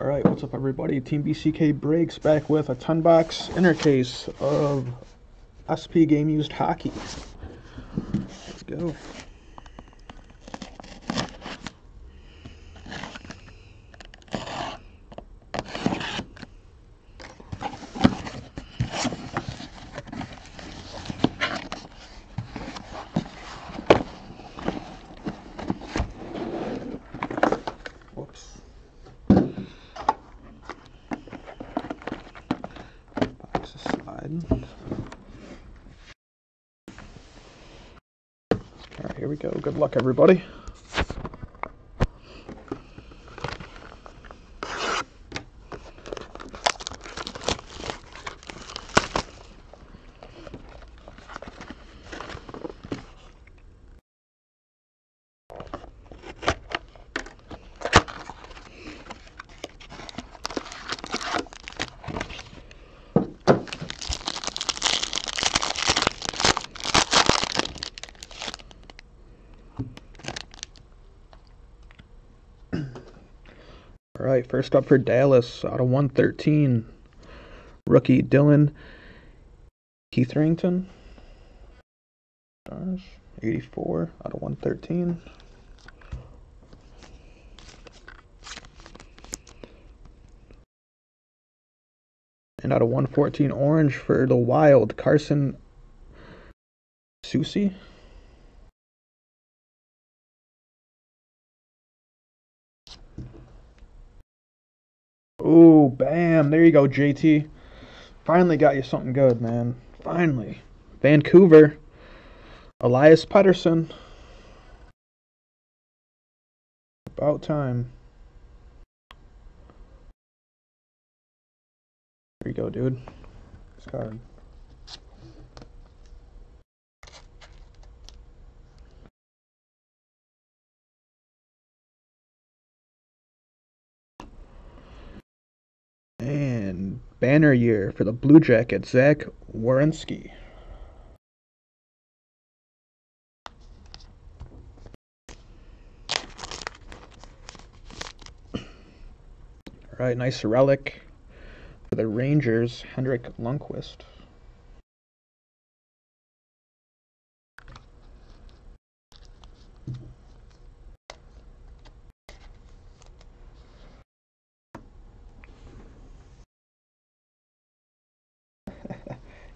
All right, what's up, everybody? Team BCK Breaks back with a 10 box inner case of SP Game Used Hockey. Let's go. Sliding. All right, here we go. Good luck, everybody. All right, first up for Dallas, out of 113, rookie Dillon Heatherington. Stars, 84 out of 113. And out of 114, orange for the Wild, Carson Soucy. Ooh, bam. There you go, JT. Finally got you something good, man. Finally. Vancouver. Elias Pettersson. About time. There you go, dude. This card. And banner year for the Blue Jackets, Zach Werenski. All right, nice relic for the Rangers, Henrik Lundqvist.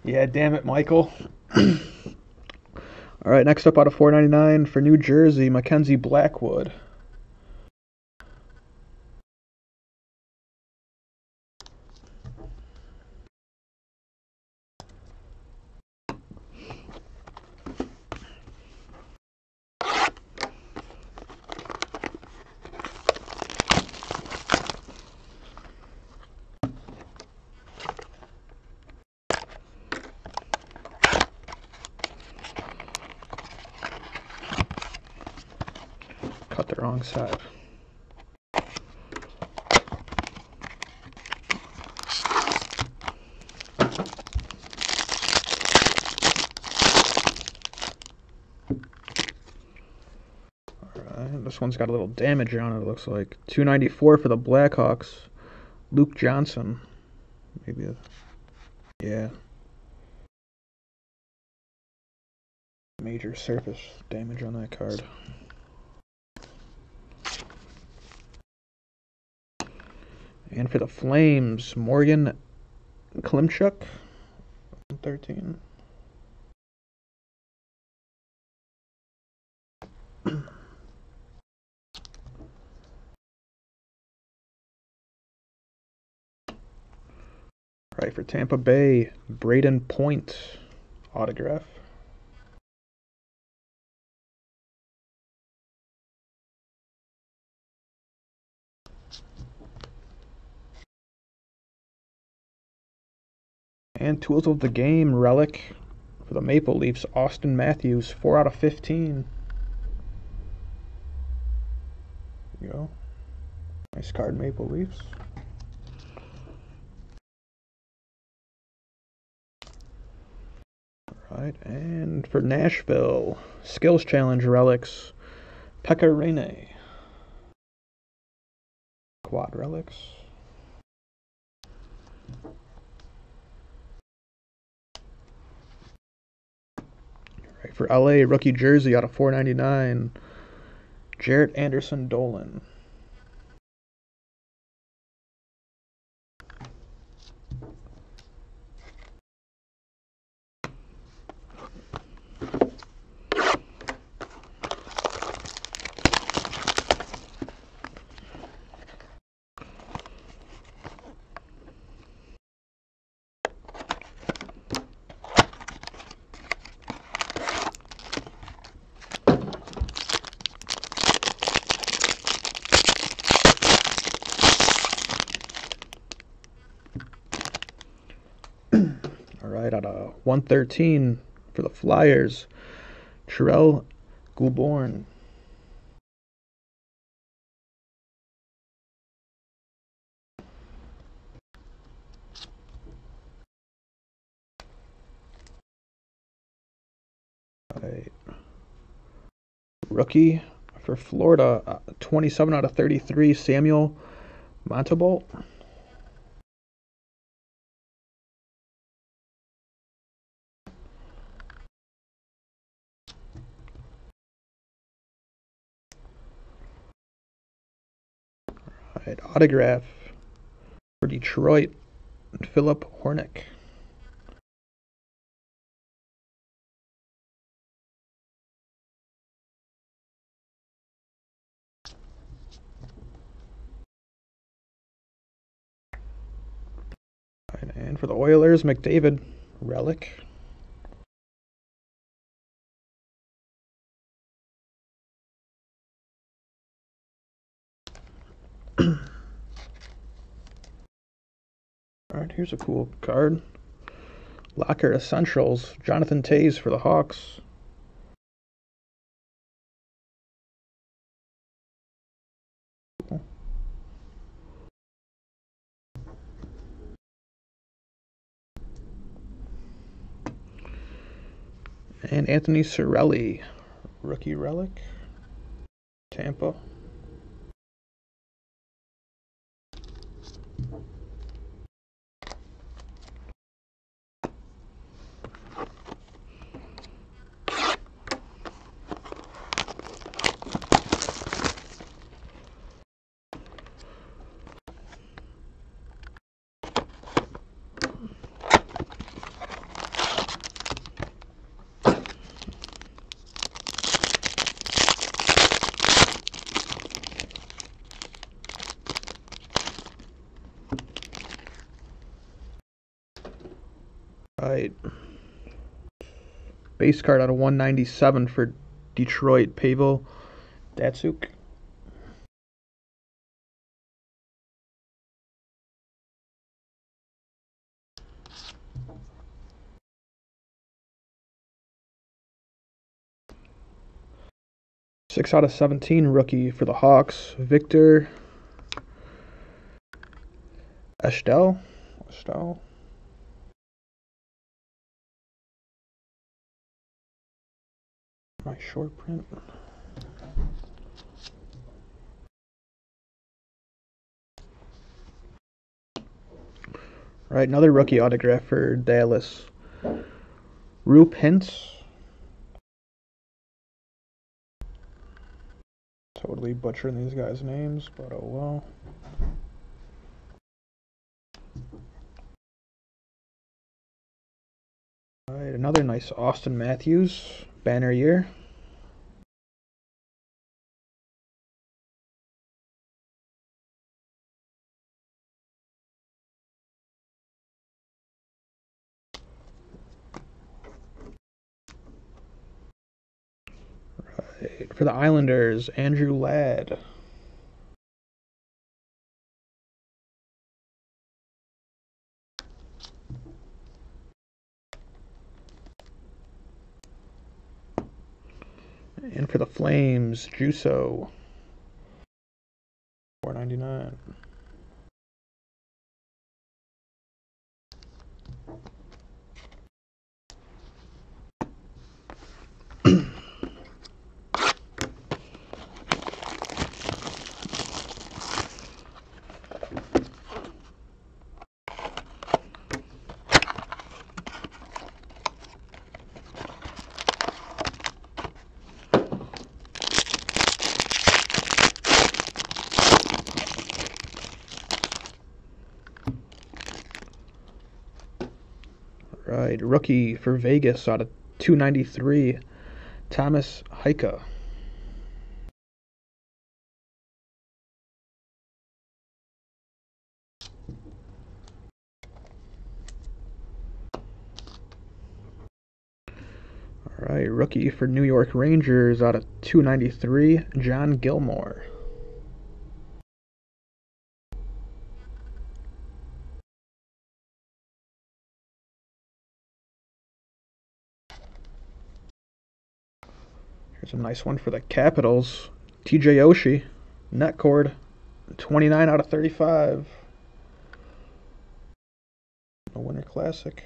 Yeah, damn it, Michael. All right, next up out of 499 for New Jersey, Mackenzie Blackwood. Cut the wrong side. This one's got a little damage on it, it looks like. 294 for the Blackhawks. Luke Johnson. Maybe. Yeah. Major surface damage on that card. And for the Flames, Morgan Klimchuk, 13. Right for Tampa Bay, Brayden Point, autograph. And Tools of the Game relic for the Maple Leafs, Auston Matthews, 4 out of 15. There you go. Nice card, Maple Leafs. Alright, and for Nashville, Skills Challenge relics, Pekka Rinne. Quad relics. For LA, rookie jersey out of 499. Jaret Anderson Dolan. All right, at a 113 for the Flyers, Tyrell Goulbourne. Right. Rookie for Florida, uh, 27 out of 33, Samuel Montembeault. Right, autograph for Detroit, Filip Hornick. And for the Oilers, McDavid, relic. All right, here's a cool card. Locker Essentials, Jonathan Toews for the Hawks. And Anthony Cirelli, rookie relic, Tampa. Right. Base card out of 197 for Detroit, Pavel Datsyuk. Six out of 17 rookie for the Hawks, Victor Estel. Estel. My short print. All right, another rookie autograph for Dallas. Roope Hintz. Totally butchering these guys' names, but oh well. All right, another nice Auston Matthews banner year. For the Islanders, Andrew Ladd. And for the Flames, Juuso. Rookie for Vegas out of 293, Thomas Hyka. All right, rookie for New York Rangers out of 293, John Gilmour. Here's a nice one for the Capitals. TJ Oshie, net cord, 29 out of 35. A Winter Classic.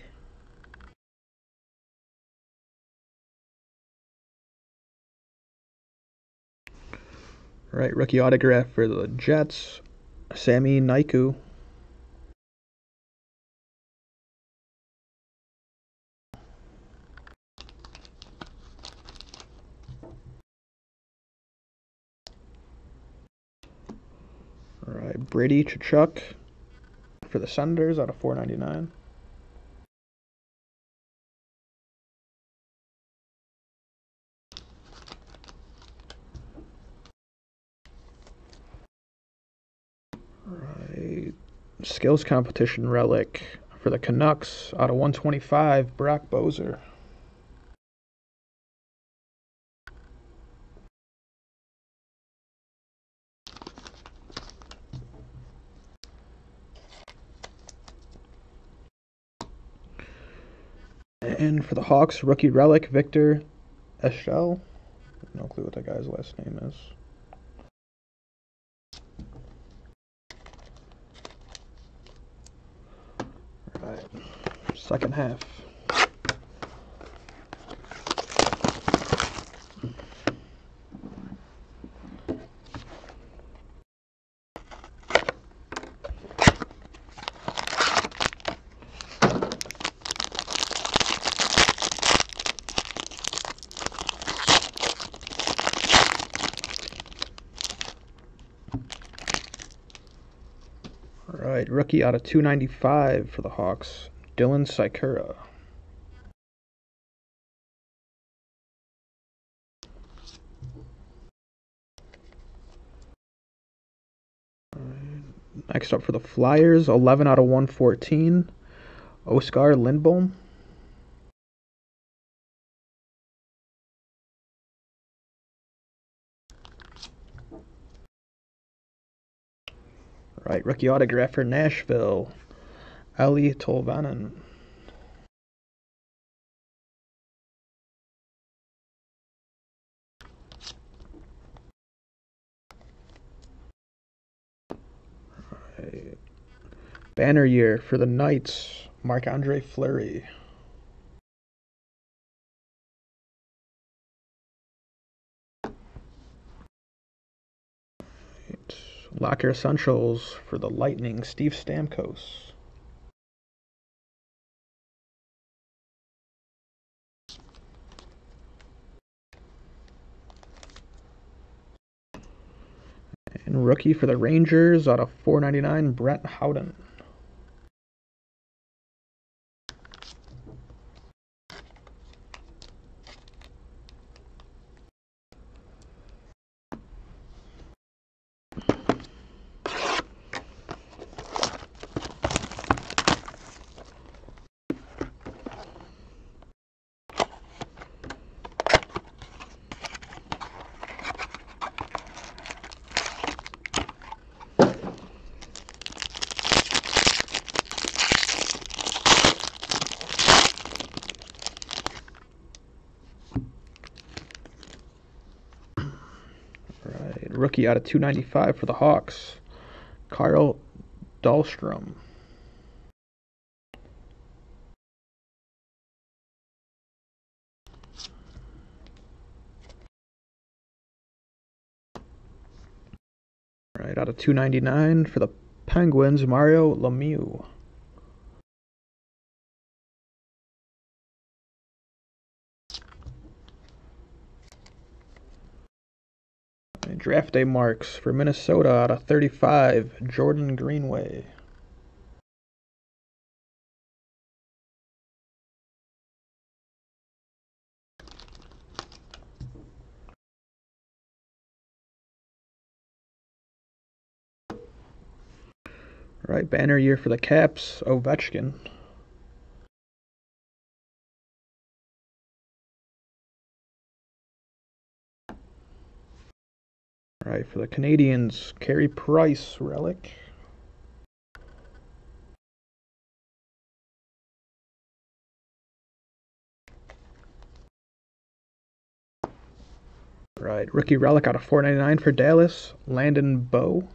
All right, rookie autograph for the Jets, Sami Niku. All right, Brady Tkachuk for the Senators out of 499. Right. Skills competition relic for the Canucks out of 125, Brock Boeser. And for the Hawks, rookie relic, Victor Eshel. No clue what that guy's last name is. Right. Second half. All right, rookie out of 295 for the Hawks, Dylan Sikura. Next up for the Flyers, 11 out of 114, Oskar Lindblom. Right, rookie autograph for Nashville, Eeli Tolvanen. Banner year for the Knights, Marc Andre Fleury. Locker Essentials for the Lightning, Steve Stamkos. And rookie for the Rangers out of 499, Brett Howden. Right, rookie out of 295 for the Hawks, Carl Dahlstrom. Right, out of 299 for the Penguins, Mario Lemieux. Draft day marks for Minnesota out of 35, Jordan Greenway. Right banner year for the Caps, Ovechkin. Right, for the Canadians, Carey Price, relic. Right, rookie relic out of 499 for Dallas, Landon Bow.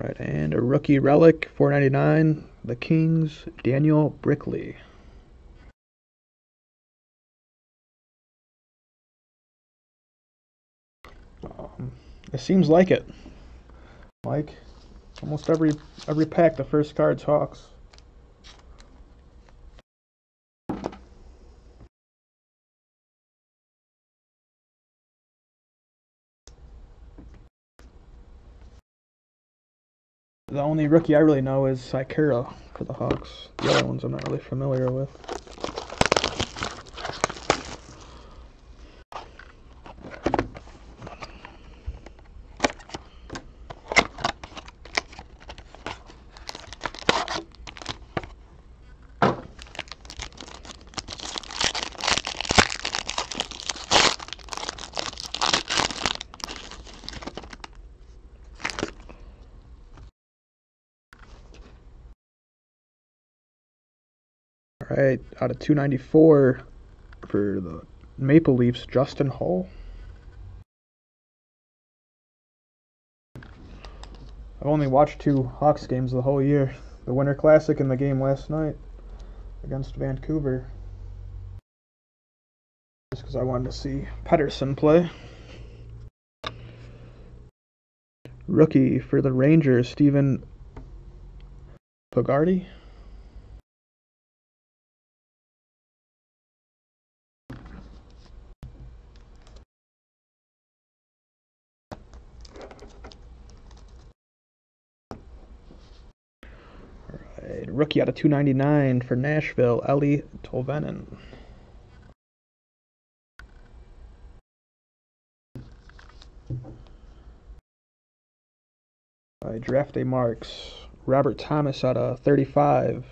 Right, and a rookie relic, 499, the Kings, Daniel Brickley. Um, it seems like it. Like almost every every pack, the first card's Hawks. The only rookie I really know is Sikura for the Hawks. The other ones I'm not really familiar with. Right, out of 294 for the Maple Leafs, Justin Holl. I've only watched two Hawks games the whole year. The Winter Classic and the game last night against Vancouver. Just because I wanted to see Pettersson play. Rookie for the Rangers, Steven Fogarty. Right, rookie out of 299 for Nashville, Eeli Tolvanen. Right, draft day marks. Robert Thomas out of 35,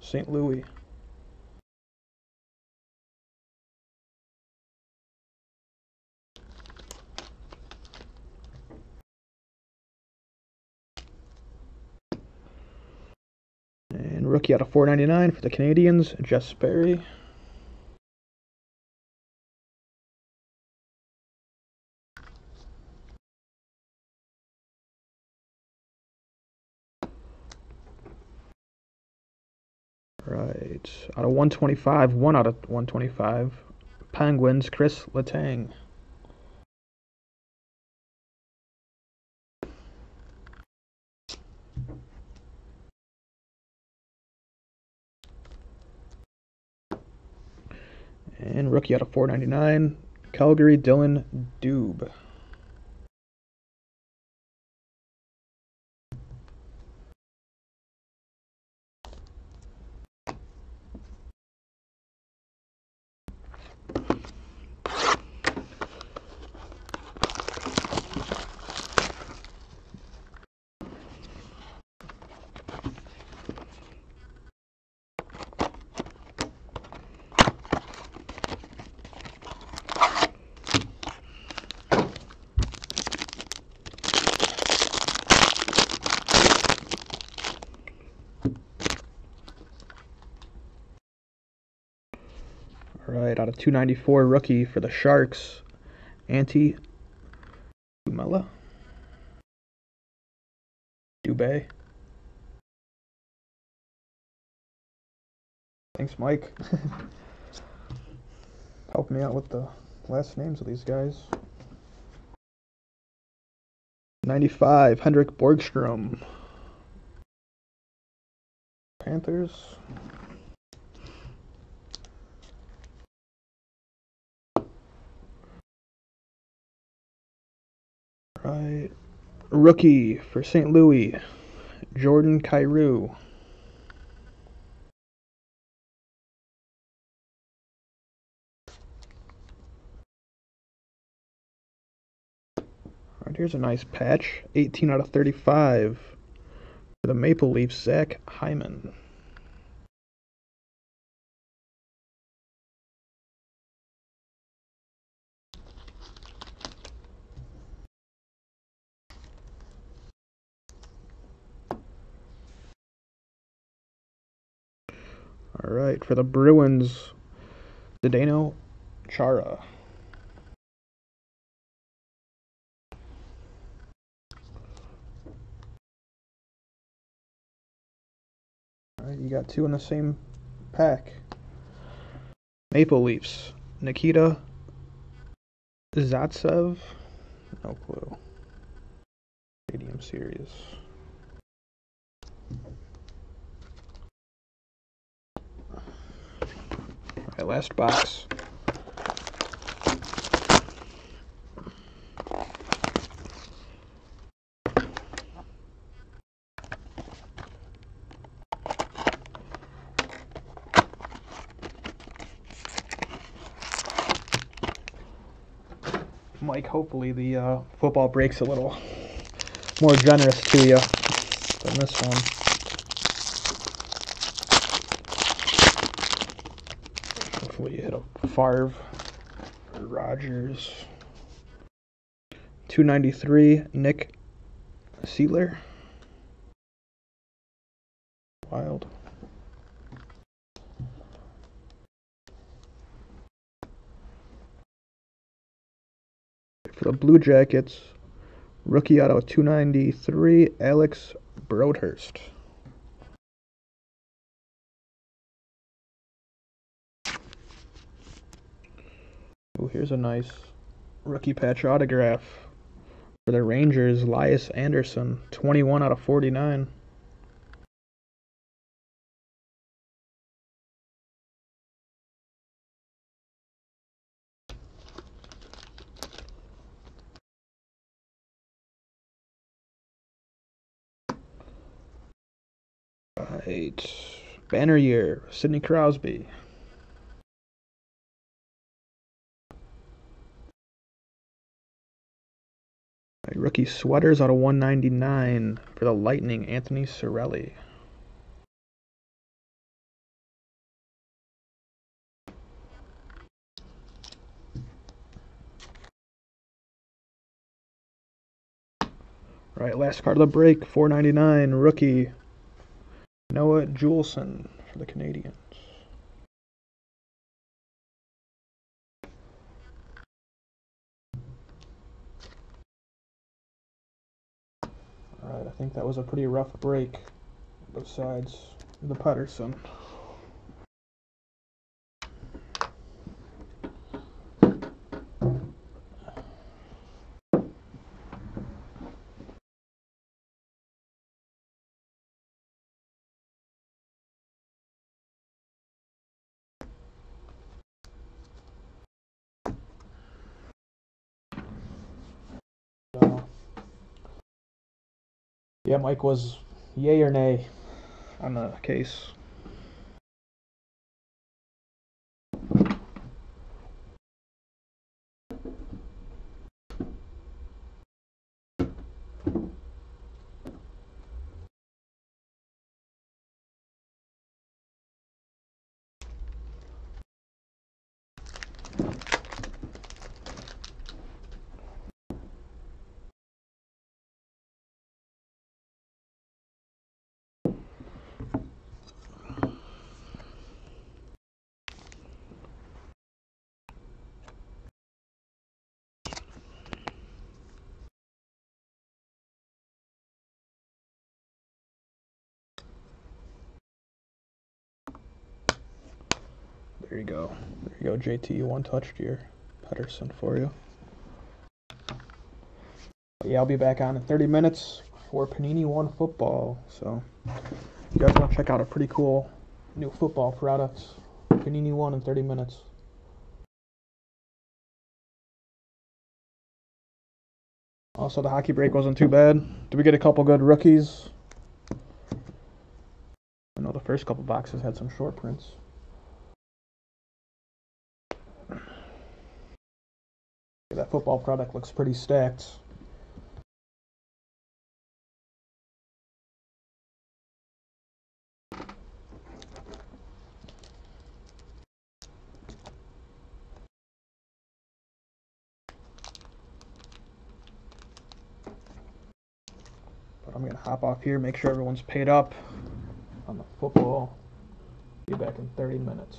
St. Louis. And rookie out of 499 for the Canadians, Jess Sperry. Right, out of 125, one out of 125, Penguins, Chris Letang. And rookie out of 499, Calgary, Dillon Dubé. Right, out of 294 rookie for the Sharks, Antti Niemela. Dubé. Thanks, Mike. Help me out with the last names of these guys. 95, Henrik Borgstrom. Panthers. right. Rookie for St. Louis, Jordan Kyrou. Alright, here's a nice patch. 18 out of 35 for the Maple Leafs, Zach Hyman. All right, for the Bruins, Zdeno Chara. All right, you got two in the same pack. Maple Leafs, Nikita Zaitsev. No clue. Stadium Series. Alright, last box. Mike, hopefully the uh, football breaks a little more generous to you than this one. Hopefully hit a Favre or Rodgers. 293, Nick Seeler. Wild. For the Blue Jackets, rookie out of 293, Alex Broadhurst. Here's a nice rookie patch autograph for the Rangers, Lias Andersson, 21 out of 49. Right. Banner year, Sidney Crosby. Right, rookie sweaters out of 199 for the Lightning, Anthony Cirelli. Right, last card of the break, 499 rookie Noah Juulsen for the Canadiens. Think that was a pretty rough break, besides the Pettersson. So, yeah, Mike was yay or nay on the case. There you go. There you go, JT. One touched your Pettersson for you. But yeah, I'll be back on in 30 minutes for Panini One football. So, you guys want to check out a pretty cool new football product, Panini One in 30 minutes. Also, the hockey break wasn't too bad. Did we get a couple good rookies? I know the first couple boxes had some short prints. that football product looks pretty stacked. But I'm going to hop off here, make sure everyone's paid up on the football. Be back in 30 minutes.